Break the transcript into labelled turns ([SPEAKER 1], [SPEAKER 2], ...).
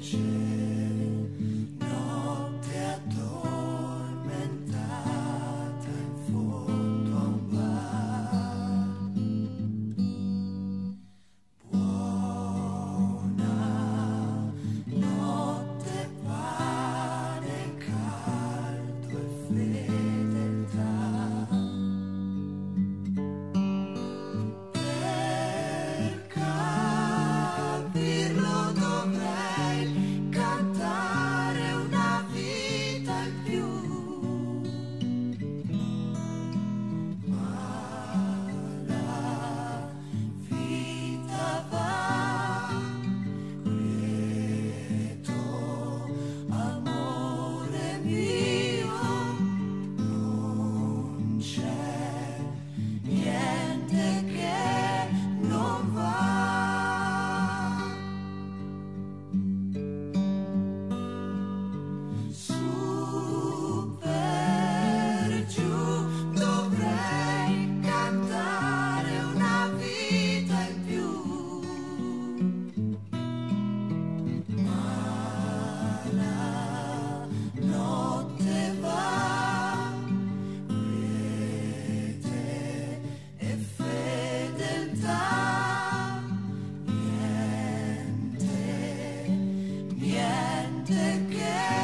[SPEAKER 1] Dolce. te.